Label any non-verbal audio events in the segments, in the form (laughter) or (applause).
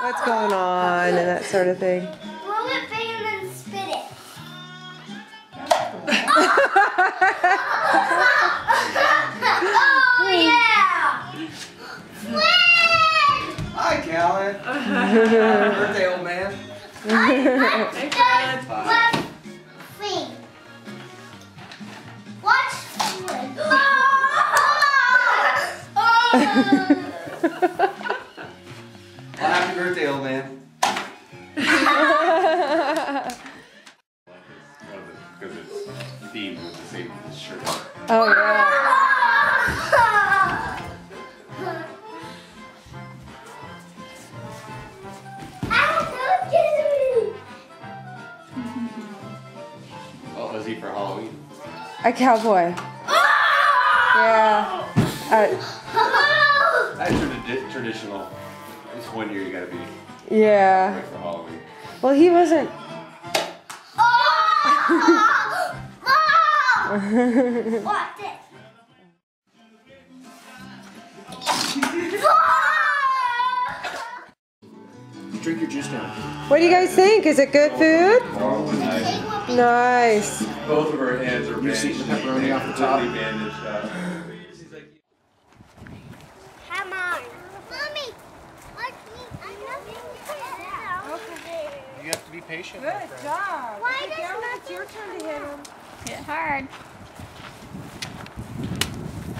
what's going on and that sort of thing. Roll it big and then spit it. oh yeah! Win! Hi, Callan. (laughs) Happy birthday, old man. Hey, Fred. Left thing. Watch. Oh! (laughs) Oh yeah. What was he for Halloween? A cowboy. Yeah. Uh, That's tradi- traditional. It's one year you gotta be yeah. right for Halloween. Well, he wasn't. Watch it. Drink your juice now. What do you guys think? Is it good food? Nice. Both of her hands are You see the pepperoni off the top? completely bandaged up. Come on. Mommy, watch me. I'm not Okay. You have to be patient. Good job. Why Okay, does Carol, nothing- it's your turn to hit him. Hit hard.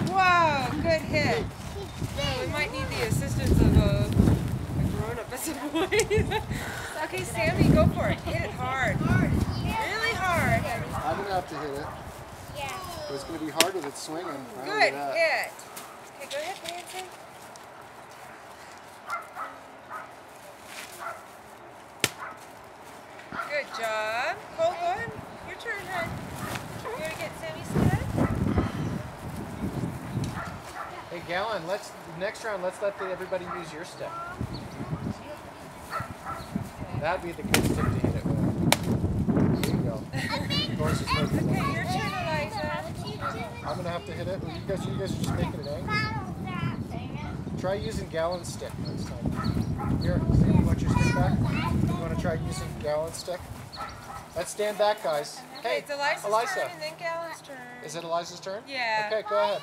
Whoa, good hit. We might need the assistance of a, a grown-up at some point. okay, Sammy, go for it. Hit it hard. Really hard. I'm gonna have to hit it. Yeah. But it's gonna be hard with it swinging. I don't Good hit. Okay, go ahead, Nancy. Good job. Cole, go ahead. Your turn, hon. You want to get Sammy's stick? Hey, Galen, let's next round. Let's let the, everybody use your stick. That'd be the good stick to hit it with. There you go. Of course, it's Okay, your turn, Eliza. I'm gonna have to hit it. You guys, you guys are just making it angry. Try using Galen stick next time. Here, see, you want your stick back? You want to try using Galen stick? Let's stand back, guys. Okay, Hey, it's Eliza's Eliza. turn and then Galen's turn. Is it Eliza's turn? Yeah. Okay, go ahead.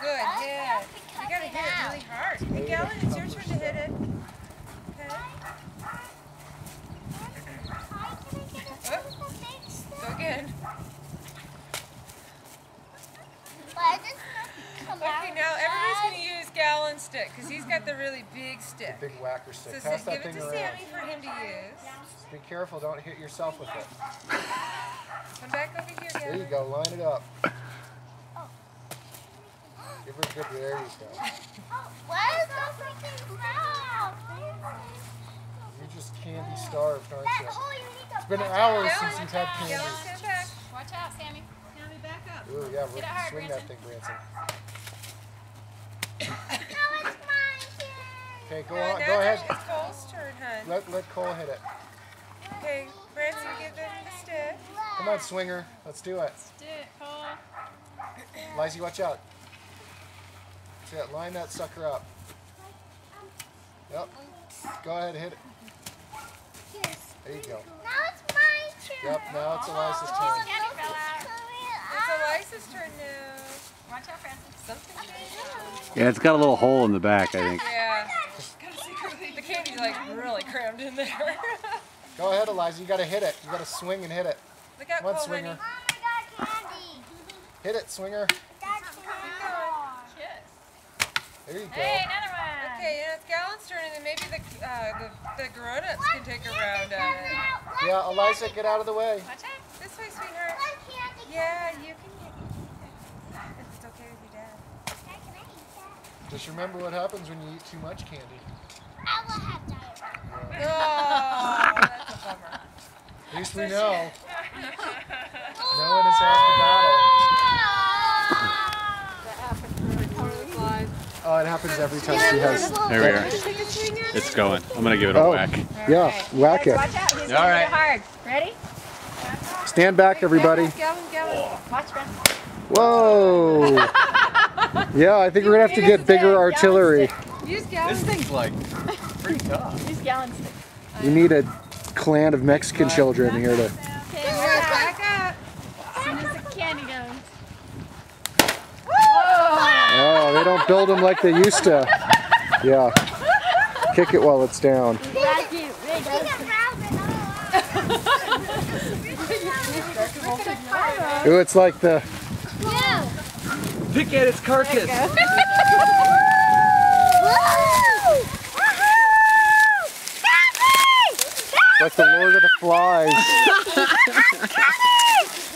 Good hit. You gotta hit it really hard. Hey, Galen, it's your turn to hit it. Okay. Go (laughs) oh. again. Okay, now everybody's gonna use Galen stick because he's got the really big stick. Big whacker stick. sa- Pass that give it thing to around. Sammy for him to use. Just Be careful, don't hit yourself with it. Come back over here, There you go, line it up. Give her a good, there you go. You're just candy starved, aren't you? It's been hours Galen, since you've had Galen, candy. Watch out, Sammy. Sammy, back up. Ooh, yeah, Get it hard, we're, swing that Branson. thing, Branson. Okay, go Uh, on, go ahead. It's Cole's turn, hun. Let, let Cole hit it. Okay, Branson, give them the stick. Come on, swinger. Let's do it. Do it, Cole. Lizzie, watch out. That's it, line that sucker up. Yep. Go ahead, hit it. There you go. Yep, now it's Eliza's turn. Candy fell out. It's Eliza's turn now. Watch out, Francis. Something. Yeah, it's got a little hole in the back, I think. Yeah. The candy's like really crammed in there. (laughs) Go ahead, Eliza. You gotta hit it. You gotta swing and hit it. Look out, Come on, Cole, swinger. honey. Hit it, swinger. Keep going. Kiss. There you go. Hey, another one. Okay, yeah, it's Galen's turn, and then maybe the uh, the, the grown-ups can take a round at it. Yeah, Eliza, get out of the way. Watch out. This way, sweetheart. Yeah, you can. Get if it's okay with your dad. Just remember what happens when you eat too much candy. i will have Oh, that's a bummer. At least we know. Knowing is half the battle. Oh, it happens every time she has. There we are. It's going. I'm gonna give it a Oh. whack. Yeah, whack it. Watch out. He's All gonna right. hit it hard. Ready? Stand back, everybody. Galen, Galen. Watch, Francis. Whoa. Yeah, I think we're gonna have to get bigger artillery. You Use This thing's like pretty tough. Use Galen stick. You need a clan of Mexican children here to. Okay, Back up. as soon as the candy goes. Oh, they don't build them like they used to. Yeah. Kick it while it's down. That's you. There you go. Ooh, it's like the. Pick at its carcass. Like the Lord of the Flies. (laughs)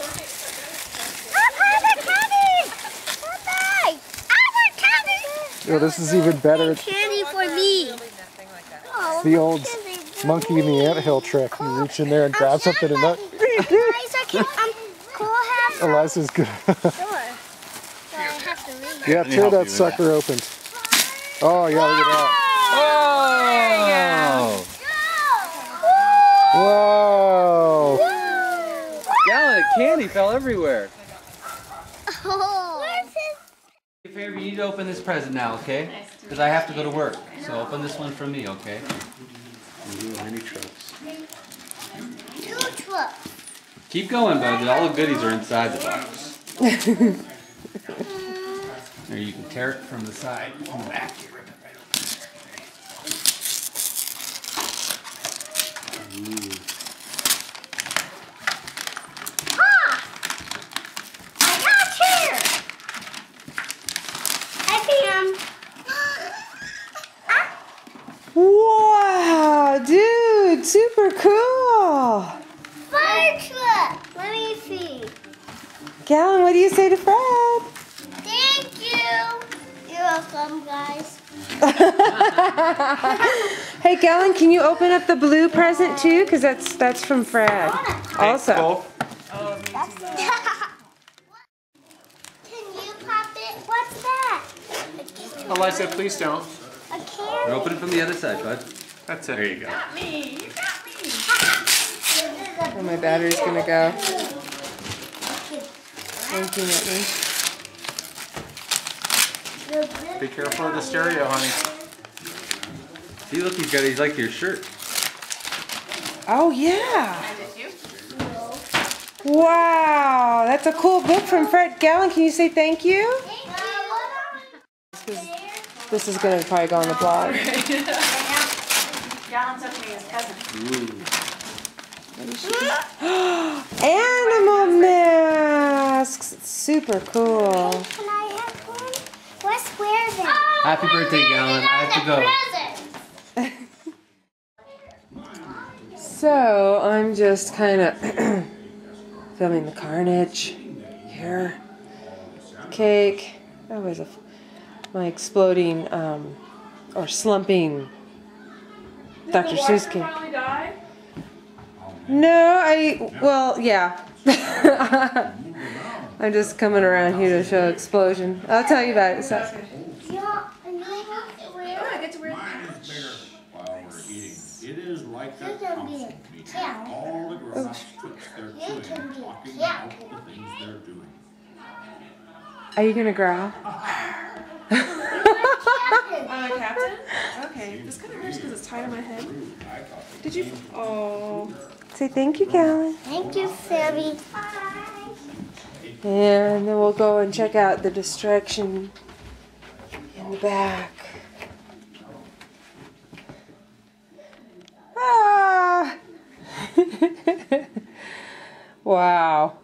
Oh, this is even better. It's Candy for me. Nothing. Oh, the old monkey in the anthill trick. You reach in there and grab something and that. Guys, I can, cool. Eliza's good. Sure. So I have to read. yeah, me tear help you that sucker open. Oh, yeah, look at that. Oh! Whoa! Gallon of candy fell everywhere. Oh. Where's favor, you need to open this present now, okay? Because I have to go to work. So open this one for me, okay? Mini trucks. Two trucks. Keep going, bud. All the goodies are inside the box. there, you can tear it from the side, from the back. You rip it right open. I got a chair. I see him. Wow, dude, super cool. Fire truck. Let me see. Galen, what do you say to Fred? Thank you. You're welcome, guys. (laughs) Hey, Galen, can you open up the blue present too? Because that's that's from Fred. Also. Can you pop it? What's that? Eliza, please don't. A Or open it from the other side, bud. That's it. There you go. Oh, my battery's gonna go. Blinking at me. Be careful of the stereo, honey. See, look, he's got, he's like your shirt. Oh yeah. Wow, that's a cool book from Fred Galen. Can you say thank you? This is gonna probably go on the blog. (laughs) (laughs) Galen's opening his present. (gasps) Animal masks. It's super cool. Can I have one? Let's wear them. Happy birthday, Galen. I have to go. (laughs) So I'm just kind of (clears throat) filming the carnage here. Cake. That was a, my exploding um, or slumping Dr. Seuss cake. No, I well, yeah. (laughs) I'm just coming around here to show explosion. I'll tell you about it. So, Yeah, and you have to wear I get to wear while we're eating. It is like You that can be meeting. All the grown-ups quit their You chewing, can be a talking about the things they're doing. are you gonna growl? (laughs) Uh, Captain? Okay, this kind of hurts because it's tied on my head. Did you? Oh. Say thank you, Galen. Thank you, Sammy. Bye. And then we'll go and check out the distraction in the back. Ah! (laughs) wow.